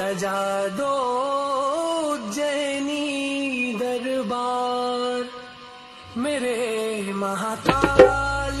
सजा दो जैनी दरबार मेरे महाकाल